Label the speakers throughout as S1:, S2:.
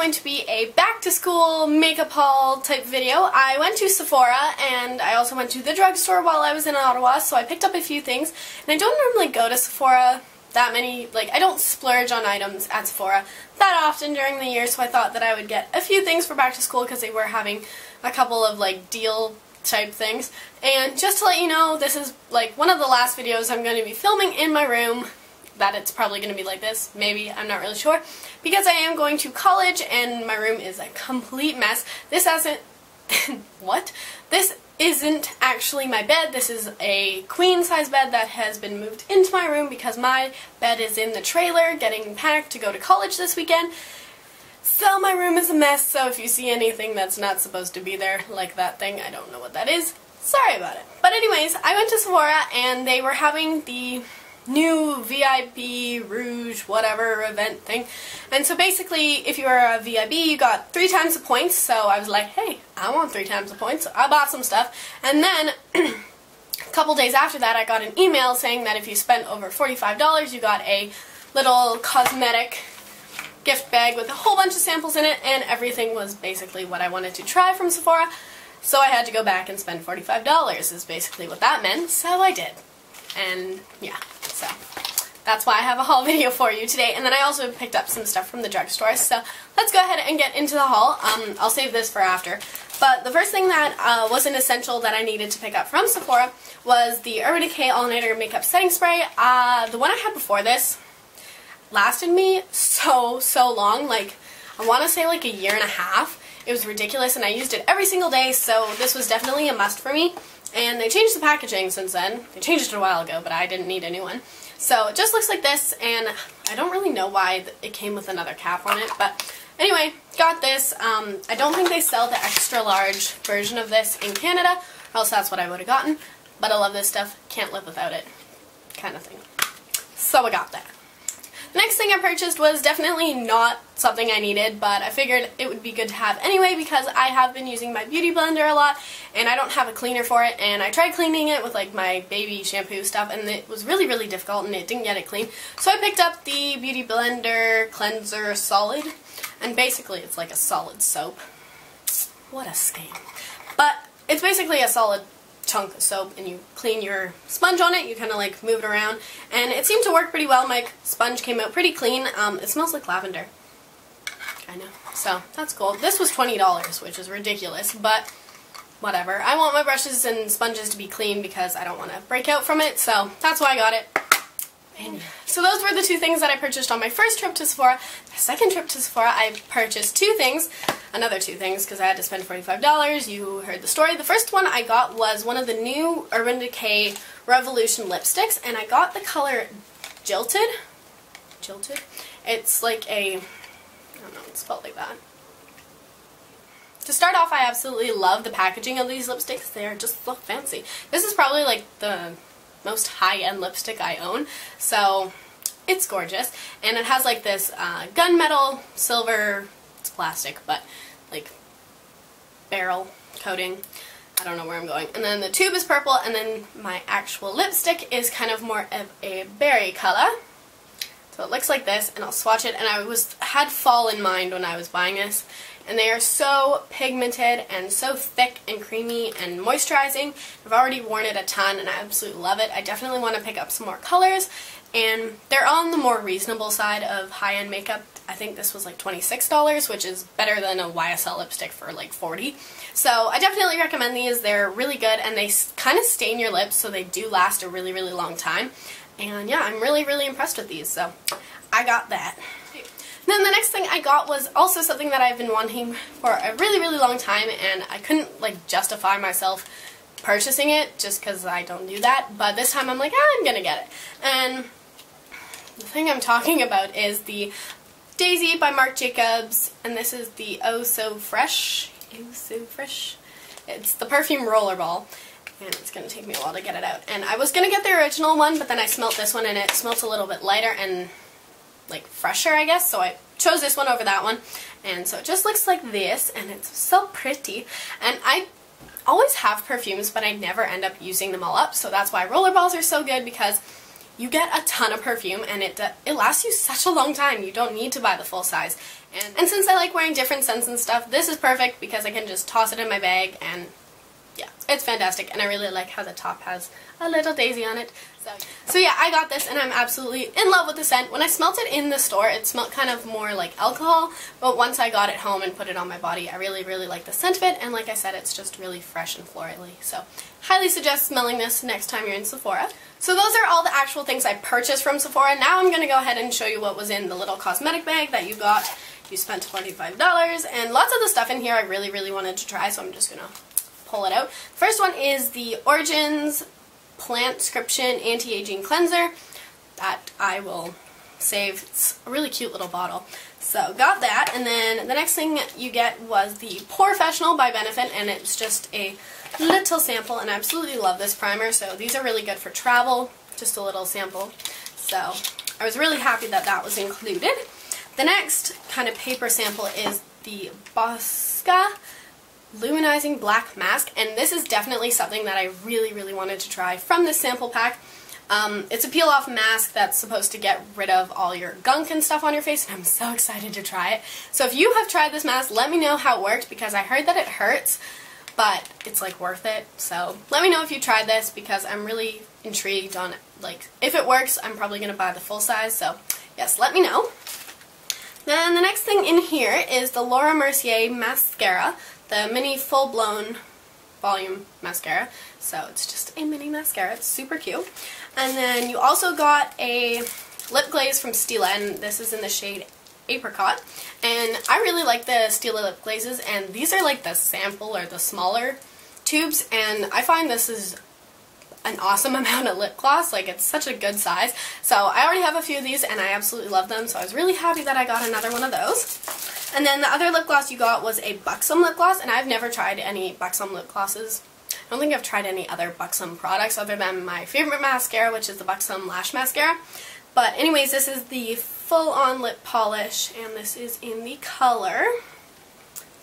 S1: going to be a back to school makeup haul type video. I went to Sephora and I also went to the drugstore while I was in Ottawa, so I picked up a few things. And I don't normally go to Sephora that many, like I don't splurge on items at Sephora that often during the year, so I thought that I would get a few things for back to school because they were having a couple of like deal type things. And just to let you know, this is like one of the last videos I'm going to be filming in my room that it's probably going to be like this. Maybe, I'm not really sure. Because I am going to college and my room is a complete mess. This hasn't... what? This isn't actually my bed. This is a queen size bed that has been moved into my room because my bed is in the trailer getting packed to go to college this weekend. So my room is a mess, so if you see anything that's not supposed to be there, like that thing, I don't know what that is. Sorry about it. But anyways, I went to Sephora and they were having the new VIB Rouge whatever event thing. And so basically, if you were a VIB, you got three times the points. So I was like, hey, I want three times the points. I bought some stuff. And then a couple days after that, I got an email saying that if you spent over $45, you got a little cosmetic gift bag with a whole bunch of samples in it, and everything was basically what I wanted to try from Sephora. So I had to go back and spend $45 is basically what that meant, so I did. And yeah, so that's why I have a haul video for you today. And then I also picked up some stuff from the drugstore. So let's go ahead and get into the haul. Um, I'll save this for after. But the first thing that uh, was an essential that I needed to pick up from Sephora was the Urban Decay All Nighter Makeup Setting Spray. Uh, the one I had before this lasted me so, so long. Like, I want to say like a year and a half. It was ridiculous and I used it every single day, so this was definitely a must for me. And they changed the packaging since then. They changed it a while ago, but I didn't need a new one. So it just looks like this, and I don't really know why it came with another cap on it, but anyway, got this. Um, I don't think they sell the extra large version of this in Canada, or else that's what I would have gotten. But I love this stuff, can't live without it, kind of thing. So I got that. Next thing I purchased was definitely not something I needed, but I figured it would be good to have anyway because I have been using my Beauty Blender a lot and I don't have a cleaner for it and I tried cleaning it with like my baby shampoo stuff and it was really really difficult and it didn't get it clean. So I picked up the Beauty Blender Cleanser Solid and basically it's like a solid soap. What a scam. But it's basically a solid chunk of soap and you clean your sponge on it, you kind of like move it around, and it seemed to work pretty well. My sponge came out pretty clean. Um, it smells like lavender, kind of, so that's cool. This was $20, which is ridiculous, but whatever. I want my brushes and sponges to be clean because I don't want to break out from it, so that's why I got it. So those were the two things that I purchased on my first trip to Sephora. The second trip to Sephora, I purchased two things, another two things, because I had to spend $45. You heard the story. The first one I got was one of the new Urban Decay Revolution lipsticks, and I got the color Jilted. Jilted? It's like a, I don't know, it's spelled like that. To start off, I absolutely love the packaging of these lipsticks. They're just look fancy. This is probably like the most high-end lipstick I own. So it's gorgeous. And it has like this uh, gunmetal, silver, it's plastic, but like barrel coating. I don't know where I'm going. And then the tube is purple, and then my actual lipstick is kind of more of a berry color. So it looks like this, and I'll swatch it. And I was had fall in mind when I was buying this. And they are so pigmented and so thick and creamy and moisturizing. I've already worn it a ton and I absolutely love it. I definitely want to pick up some more colors. And they're on the more reasonable side of high-end makeup. I think this was like $26, which is better than a YSL lipstick for like 40 So I definitely recommend these. They're really good and they kind of stain your lips so they do last a really, really long time. And yeah, I'm really, really impressed with these. So I got that. Then the next thing I got was also something that I've been wanting for a really, really long time, and I couldn't, like, justify myself purchasing it just because I don't do that, but this time I'm like, ah, I'm gonna get it. And the thing I'm talking about is the Daisy by Marc Jacobs, and this is the Oh So Fresh, Oh So Fresh, it's the perfume rollerball, and it's going to take me a while to get it out. And I was going to get the original one, but then I smelt this one, and it smelt a little bit lighter, and like fresher, I guess. So I chose this one over that one. And so it just looks like this, and it's so pretty. And I always have perfumes, but I never end up using them all up. So that's why rollerballs are so good because you get a ton of perfume and it, uh, it lasts you such a long time. You don't need to buy the full size. And, and since I like wearing different scents and stuff, this is perfect because I can just toss it in my bag and yeah, it's fantastic. And I really like how the top has a little daisy on it. So, so yeah, I got this and I'm absolutely in love with the scent. When I smelt it in the store, it smelled kind of more like alcohol, but once I got it home and put it on my body, I really, really like the scent of it, and like I said, it's just really fresh and florally. So, highly suggest smelling this next time you're in Sephora. So those are all the actual things I purchased from Sephora. Now I'm going to go ahead and show you what was in the little cosmetic bag that you got. You spent $45, and lots of the stuff in here I really, really wanted to try, so I'm just going to pull it out. First one is the Origins Plantscription Anti-Aging Cleanser that I will save. It's a really cute little bottle. So got that, and then the next thing you get was the POREfessional by Benefit, and it's just a little sample, and I absolutely love this primer, so these are really good for travel, just a little sample. So I was really happy that that was included. The next kind of paper sample is the Boscia Luminizing Black Mask, and this is definitely something that I really, really wanted to try from this sample pack. Um, it's a peel-off mask that's supposed to get rid of all your gunk and stuff on your face, and I'm so excited to try it. So if you have tried this mask, let me know how it worked, because I heard that it hurts, but it's like worth it. So let me know if you tried this, because I'm really intrigued on, like, if it works, I'm probably going to buy the full size, so yes, let me know. Then the next thing in here is the Laura Mercier Mascara the mini full-blown volume mascara. So it's just a mini mascara. It's super cute. And then you also got a lip glaze from Stila, and this is in the shade Apricot. And I really like the Stila lip glazes, and these are like the sample or the smaller tubes, and I find this is an awesome amount of lip gloss. Like, it's such a good size. So I already have a few of these, and I absolutely love them, so I was really happy that I got another one of those. And then the other lip gloss you got was a Buxom lip gloss, and I've never tried any Buxom lip glosses. I don't think I've tried any other Buxom products other than my favorite mascara, which is the Buxom Lash Mascara. But anyways, this is the full-on lip polish, and this is in the color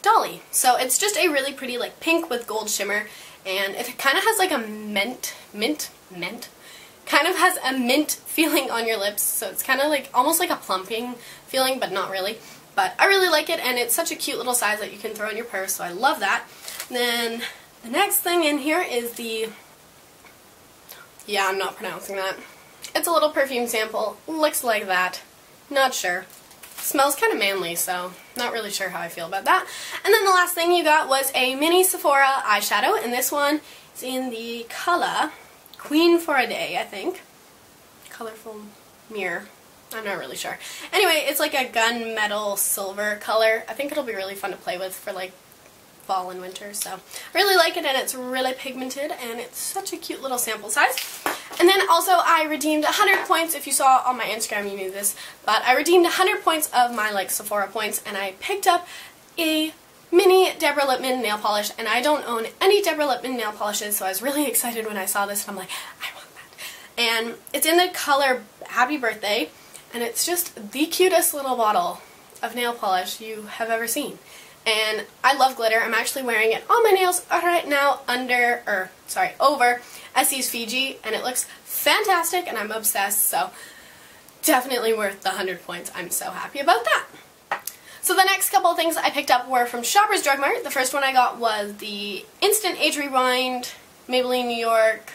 S1: Dolly. So it's just a really pretty like pink with gold shimmer, and it kind of has like a mint, mint, mint, kind of has a mint feeling on your lips, so it's kind of like almost like a plumping feeling, but not really. But I really like it, and it's such a cute little size that you can throw in your purse, so I love that. And then the next thing in here is the, yeah, I'm not pronouncing that. It's a little perfume sample, looks like that, not sure. Smells kind of manly, so not really sure how I feel about that. And then the last thing you got was a mini Sephora eyeshadow, and this one is in the color Queen for a Day, I think. Colorful Mirror. I'm not really sure. Anyway, it's like a gunmetal silver color. I think it'll be really fun to play with for like fall and winter. So I really like it and it's really pigmented and it's such a cute little sample size. And then also I redeemed 100 points. If you saw on my Instagram you knew this. But I redeemed 100 points of my like Sephora points and I picked up a mini Deborah Lippmann nail polish and I don't own any Deborah Lippmann nail polishes so I was really excited when I saw this and I'm like I want that. And it's in the color Happy Birthday and it's just the cutest little bottle of nail polish you have ever seen. And I love glitter. I'm actually wearing it on my nails right now under, or sorry, over Essie's Fiji, and it looks fantastic, and I'm obsessed, so definitely worth the 100 points. I'm so happy about that. So the next couple things I picked up were from Shoppers Drug Mart. The first one I got was the Instant Age Rewind Maybelline New York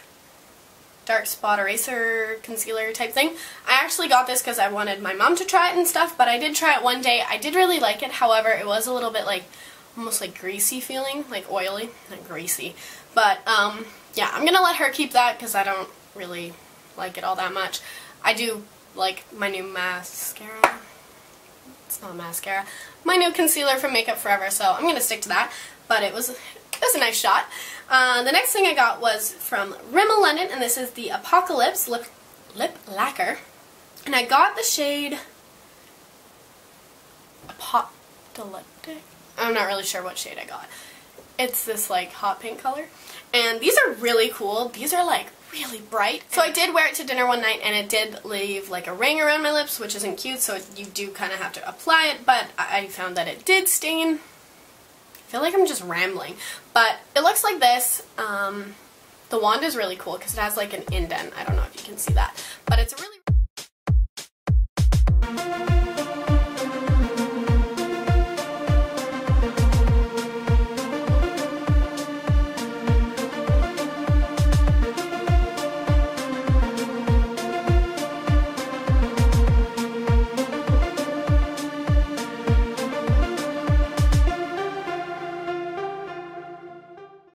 S1: dark spot eraser concealer type thing. I actually got this because I wanted my mom to try it and stuff, but I did try it one day. I did really like it, however, it was a little bit like, almost like greasy feeling, like oily, not greasy. But, um, yeah, I'm going to let her keep that because I don't really like it all that much. I do like my new mascara. It's not mascara. My new concealer from Makeup Forever, so I'm going to stick to that. But it was, it was a nice shot. Uh, the next thing I got was from Rimmel London, and this is the Apocalips Lip, Lip Lacquer. And I got the shade Apocaliptic. I'm not really sure what shade I got. It's this like hot pink color. And these are really cool. These are like really bright. So I did wear it to dinner one night and it did leave like a ring around my lips, which isn't cute, so you do kind of have to apply it, but I found that it did stain feel like I'm just rambling. But it looks like this. Um, the wand is really cool because it has like an indent. I don't know if you can see that. But it's really...